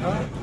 Huh?